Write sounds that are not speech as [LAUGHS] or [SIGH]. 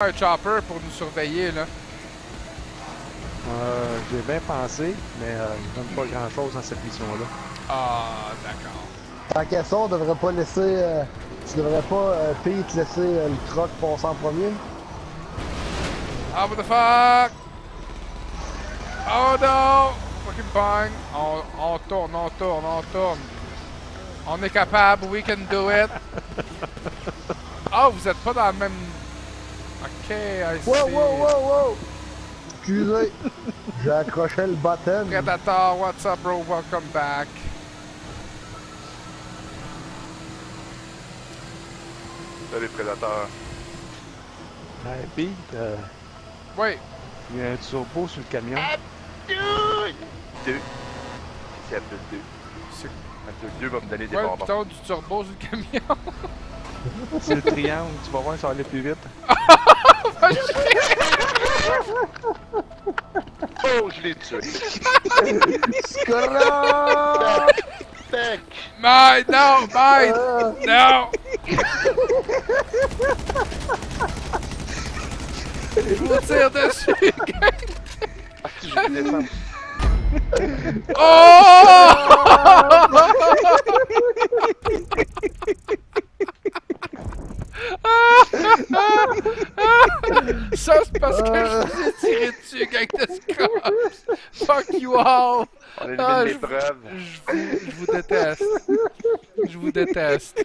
un chopper pour nous surveiller, là. Euh, J'ai bien pensé, mais euh, je donne pas grand chose dans cette mission-là. Ah, d'accord. Tant qu'à ça, on devrait pas laisser. euh, tu devrais pas, euh, Pete, laisser euh, le truck passer en premier. Ah, what the fuck? Oh no! Fucking bang! On, on tourne, on tourne, on tourne. On est capable, we can do it. [LAUGHS] Oh, vous êtes pas dans le même... Ok, I see. Wow, wow, wow, wow! Excusez, [LAUGHS] j'ai accroché le button. Predator, what's up bro? Welcome back. Salut, prédateurs. Hey, Pete, euh, Oui, il y a un turbo sur le camion. Deux. C'est à plus deux. c'est À plus deux va me donner des quoi le bonbons. bouton du turbo sur le camion? [LAUGHS] C'est le triangle, tu vas voir, ça va aller plus vite. [LAUGHS] Oh, je l'ai tué. Scrap! Tac. Mine, no, mine, Ah, no! Je vous tire dessus, Je vais descendre. Oh! Ça, c'est parce que je vous ai tiré dessus avec des scraps. Fuck you all. On élimine Ah, les je- preuves. Je vous, je vous déteste. Je vous déteste.